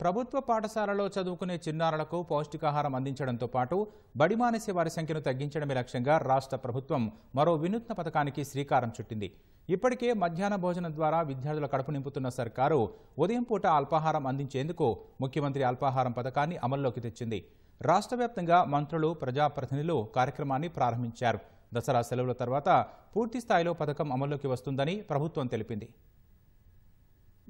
ప్రభుత్వ పాఠశాలలో చదువుకునే చిన్నారులకు పౌష్టికాహారం అందించడంతో పాటు బడి మానేసే వారి సంఖ్యను తగ్గించడమే లక్ష్యంగా రాష్ట్ర ప్రభుత్వం మరో వినూత్న పథకానికి శ్రీకారం చుట్టింది. ఇప్పటికే మధ్యాహ్న భోజనం ద్వారా విద్యార్థుల కడుపు నింపుతున్న సర్కారు ఉదయం పూట అల్పాహారం అందించేందుకు ముఖ్యమంత్రి అల్పాహారం పథకాన్ని అమల్లోకి తెచ్చింది. రాష్ట్ర వ్యాప్తంగా మంత్రులు ప్రజాప్రతినిధులు కార్యక్రమాన్ని ప్రారంభించారు. దసరా సెలవుల తర్వాత పూర్తి స్థాయిలో పథకం అమల్లోకి వస్తుందని ప్రభుత్వం తెలిపింది.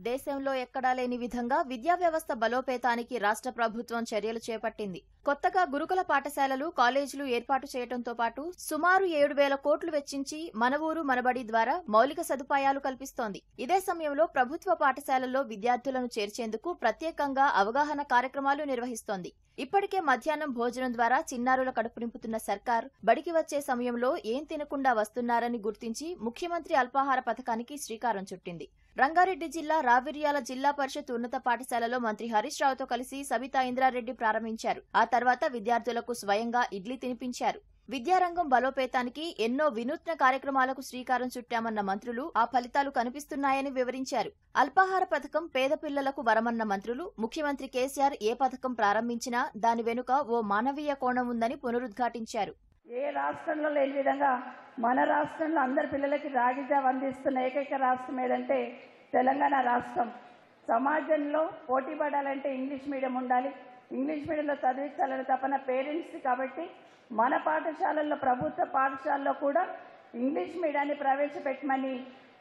దేశంలో ఎక్కడా లేని విధంగా విద్యా వ్యవస్థ బలోపేతానికి రాష్ట్ర ప్రభుత్వం చర్యలు చేపట్టింది. కొత్తగా గురుకుల పాఠశాలలు కాలేజీలు ఏర్పాటు చేయడంతో పాటు సుమారు ఏడు వేల కోట్లు వెచ్చించి మన ఊరు మనబడి ద్వారా మౌలిక సదుపాయాలు కల్పిస్తోంది. ఇదే సమయంలో ప్రభుత్వ పాఠశాలల్లో విద్యార్థులను చేర్చేందుకు ప్రత్యేకంగా అవగాహన కార్యక్రమాలు నిర్వహిస్తోంది. ఇప్పటికే మధ్యాహ్నం భోజనం ద్వారా చిన్నారుల కడుపు నింపుతున్న సర్కార్ బడికి వచ్చే సమయంలో ఏం తినకుండా వస్తున్నారని గుర్తించి ముఖ్యమంత్రి అల్పాహార పథకానికి శ్రీకారం చుట్టింది. రంగారెడ్డి జిల్లా రావిర్యాల జిల్లా పరిషత్ ఉన్నత పాఠశాలలో మంత్రి హరీష్ రావుతో కలిసి సబితా ఇంద్రారెడ్డి ప్రారంభించారు. ఆ తర్వాత విద్యార్థులకు స్వయంగా ఇడ్లీ తినిపించారు. విద్యారంగం బలోపేతానికి ఎన్నో వినూత్న కార్యక్రమాలకు శ్రీకారం చుట్టామన్న మంత్రులు ఆ ఫలితాలు కనిపిస్తున్నాయని వివరించారు. అల్పాహార పథకం పేద పిల్లలకు వరమన్న మంత్రులు ముఖ్యమంత్రి కేసీఆర్ ఏ పథకం ప్రారంభించినా దాని వెనుక ఓ మానవీయ కోణం ఉందని పునరుద్ఘాటించారు. ఏ రాష్ట్రంలో లేని విధంగా మన రాష్ట్రంలో అందరి పిల్లలకి రాగిజావ అందిస్తున్న ఏకైక రాష్ట్రం ఏదంటే తెలంగాణ రాష్ట్రం. సమాజంలో పోటీ పడాలంటే ఇంగ్లీష్ మీడియం ఉండాలి ఇంగ్లీష్ మీడియంలో చదివించాలని తపన పేరెంట్స్ కాబట్టి మన పాఠశాలల్లో ప్రభుత్వ పాఠశాలలో కూడా ఇంగ్లీష్ మీడియాన్ని ప్రవేశపెట్టమని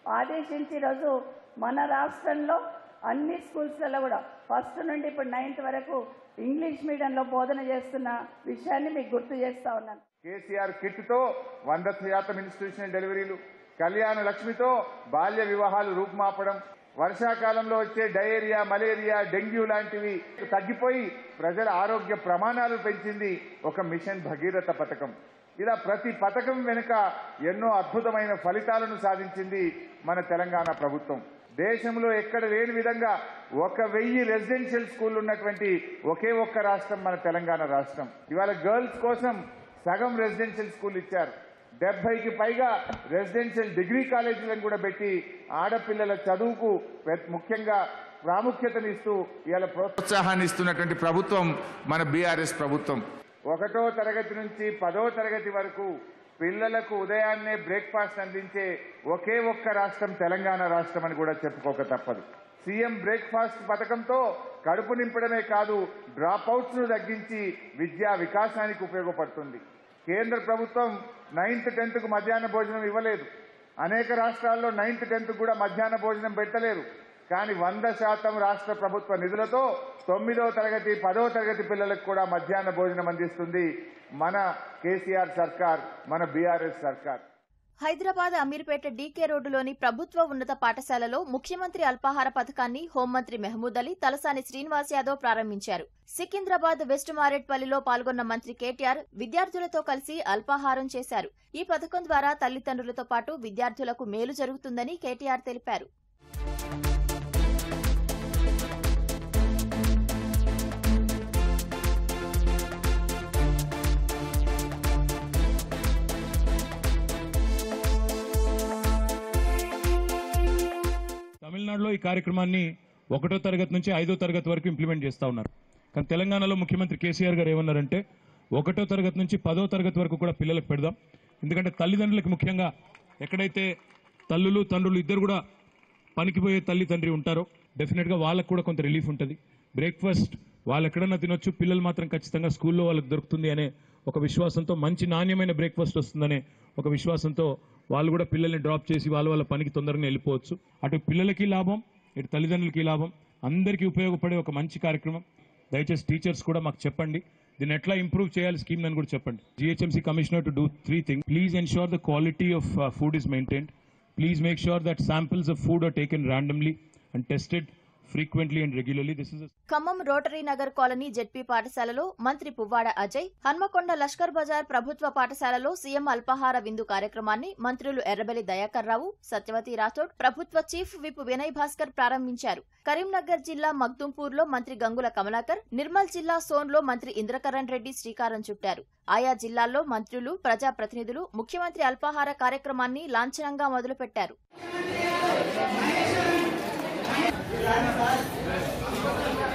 ఆదేశించి ఈరోజు మన రాష్ట్రంలో అన్ని స్కూల్స్లలో కూడా ఫస్ట్ నుండి ఇప్పుడు నైన్త్ వరకు ఇంగ్లీష్ మీడియంలో బోధన చేస్తున్న విషయాన్ని మీకు గుర్తు చేస్తా ఉన్నాను. కేసీఆర్ కిట్తో వంద శాతం ఇన్స్టిట్యూషనల్ డెలివరీలు కళ్యాణ లక్ష్మితో బాల్య వివాహాలు రూపుమాపడం వర్షాకాలంలో వచ్చే డయేరియా మలేరియా డెంగ్యూ లాంటివి తగ్గిపోయి ప్రజల ఆరోగ్య ప్రమాణాలు పెంచింది ఒక మిషన్ భగీరథ పథకం. ఇలా ప్రతి పథకం వెనుక ఎన్నో అద్భుతమైన ఫలితాలను సాధించింది మన తెలంగాణ ప్రభుత్వం. దేశంలో ఎక్కడ లేని విధంగా ఒక వెయ్యి రెసిడెన్షియల్ స్కూల్ ఉన్నటువంటి ఒకే ఒక్క రాష్ట్రం మన తెలంగాణ రాష్ట్రం. ఇవాళ గర్ల్స్ కోసం సగం రెసిడెన్షియల్ స్కూల్ ఇచ్చారు. డెబ్బైకి పైగా రెసిడెన్షియల్ డిగ్రీ కాలేజీలను కూడా పెట్టి ఆడపిల్లల చదువుకు ముఖ్యంగా ప్రాముఖ్యతనిస్తూ ఇవాళ ప్రోత్సాహాన్ని ఇస్తున్నటువంటి ప్రభుత్వం మన బీఆర్ఎస్ ప్రభుత్వం. ఒకటో తరగతి నుంచి పదో తరగతి వరకు పిల్లలకు ఉదయాన్నే బ్రేక్ఫాస్ట్ అందించే ఒకే ఒక్క రాష్ట్రం తెలంగాణ రాష్ట్రం అని కూడా చెప్పుకోక తప్పదు. సీఎం బ్రేక్ఫాస్ట్ పథకంతో కడుపు నింపడమే కాదు డ్రాప్ అవుట్స్ను తగ్గించి విద్యా వికాసానికి ఉపయోగపడుతుంది. కేంద్ర ప్రభుత్వం నైన్త్ టెన్త్కు మధ్యాహ్న భోజనం ఇవ్వలేదు. అనేక రాష్ట్రాల్లో నైన్త్ టెన్త్ కూడా మధ్యాహ్న భోజనం పెట్టలేదు కానీ వంద శాతం రాష్ట్ర ప్రభుత్వ నిధులతో తొమ్మిదో తరగతి పదో తరగతి పిల్లలకు కూడా మధ్యాహ్న భోజనం అందిస్తుంది మన కేసీఆర్ సర్కార్ మన బీఆర్ఎస్ సర్కార్. హైదరాబాద్ అమీర్పేట డీకే రోడ్డులోని ప్రభుత్వ ఉన్నత పాఠశాలలో ముఖ్యమంత్రి అల్పాహార పథకాన్ని హోంమంత్రి మెహమూద్ అలీ తలసాని శ్రీనివాస్ యాదవ్ ప్రారంభించారు. సికింద్రాబాద్ వెస్ట్ మారేట్పల్లిలో పాల్గొన్న మంత్రి కేటీఆర్ విద్యార్థులతో కలిసి అల్పాహారం చేశారు. ఈ పథకం ద్వారా తల్లిదండ్రులతో పాటు విద్యార్థులకు మేలు జరుగుతుందని కేటీఆర్ తెలిపారు. తమిళనాడులో ఈ కార్యక్రమాన్ని ఒకటో తరగతి నుంచి ఐదో తరగతి వరకు ఇంప్లిమెంట్ చేస్తూ ఉన్నారు. కానీ తెలంగాణలో ముఖ్యమంత్రి కేసీఆర్ గారు ఏమన్నారంటే ఒకటో తరగతి నుంచి పదో తరగతి వరకు కూడా పిల్లలకు పెడదాం. ఎందుకంటే తల్లిదండ్రులకు ముఖ్యంగా ఎక్కడైతే తల్లులు తండ్రులు ఇద్దరు కూడా పనికిపోయే తల్లి తండ్రి ఉంటారో డెఫినెట్గా వాళ్ళకు కూడా కొంత రిలీఫ్ ఉంటుంది. బ్రేక్ఫాస్ట్ వాళ్ళు ఎక్కడన్నా తినొచ్చు పిల్లలు మాత్రం ఖచ్చితంగా స్కూల్లో వాళ్ళకి దొరుకుతుంది అనే ఒక విశ్వాసంతో మంచి నాణ్యమైన బ్రేక్ఫాస్ట్ వస్తుందనే ఒక విశ్వాసంతో వాళ్ళు కూడా పిల్లల్ని డ్రాప్ చేసి వాళ్ళ వాళ్ళ పనికి తొందరగా వెళ్ళిపోవచ్చు. అటు పిల్లలకి లాభం ఇటు తల్లిదండ్రులకి లాభం. అందరికీ ఉపయోగపడే ఒక మంచి కార్యక్రమం. దయచేసి టీచర్స్ కూడా మాకు చెప్పండి. దీన్ని ఎట్లా ఇంప్రూవ్ చేయాలి స్కీమ్ అని కూడా చెప్పండి. GHMC commissioner to do three thing please ensure the quality of food is maintained please make sure that samples of food are taken randomly and tested frequently and regularly. This is a Khammam rotary Nagar colony ZP పాఠశాలలో మంత్రి పువ్వాడ అజయ్ హన్మకొండ లష్కర్ బజార్ ప్రభుత్వ పాఠశాలలో CM అల్పాహార విందు కార్యక్రమాన్ని మంత్రులు ఎర్రబెల్లి దయాకర్ రావు సత్యవతి రాథోడ్ ప్రభుత్వ chief whip Vinay Bhaskar ప్రారంభించారు. కరీంనగర్ జిల్లా మగ్దుంపూర్లో మంత్రి గంగుల కమలాకర్ నిర్మల్ జిల్లా సోన్లో మంత్రి ఇంద్రకరణ్ రెడ్డి శ్రీకారం చుట్టారు. ఆయా జిల్లాల్లో మంత్రులు ప్రజాప్రతినిధులు ముఖ్యమంత్రి అల్పాహార కార్యక్రమాన్ని లాంఛనంగా మొదలుపెట్టారు. Thank you.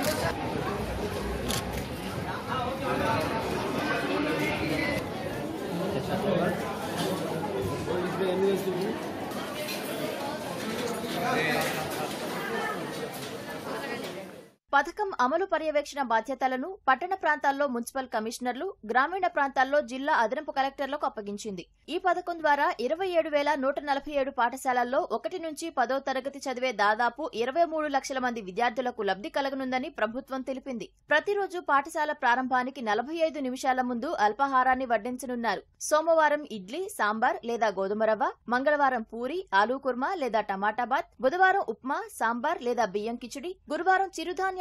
పథకం అమలు పర్యవేక్షణ బాధ్యతలను పట్టణ ప్రాంతాల్లో మున్సిపల్ కమిషనర్లు గ్రామీణ ప్రాంతాల్లో జిల్లా అదనపు కలెక్టర్లకు అప్పగించింది. ఈ పథకం ద్వారా ఇరవై ఏడు వేల నూట నలభై ఏడు పాఠశాలల్లో ఒకటి నుంచి పదో తరగతి చదివే దాదాపు ఇరవై మూడు లక్షల మంది విద్యార్థులకు లబ్ధి కలగనుందని ప్రభుత్వం తెలిపింది. ప్రతిరోజు పాఠశాల ప్రారంభానికి నలభై ఐదు నిమిషాల ముందు అల్పాహారాన్ని వడ్డించనున్నారు. సోమవారం ఇడ్లీ సాంబార్ లేదా గోధుమ రవ్వ మంగళవారం పూరి ఆలూ కుర్మా లేదా టమాటా బాత్ బుధవారం ఉప్మా సాంబార్ లేదా బియ్యం కిచిడి గురువారం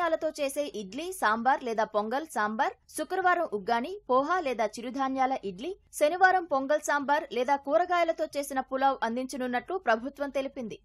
చిరుధాన్యాలతో చేసే ఇడ్లీ సాంబార్ లేదా పొంగల్ సాంబార్ శుక్రవారం ఉగ్గాని పోహా లేదా చిరుధాన్యాల ఇడ్లీ శనివారం పొంగల్ సాంబార్ లేదా కూరగాయలతో చేసిన పులావ్ అందించనున్నట్లు ప్రభుత్వం తెలిపింది.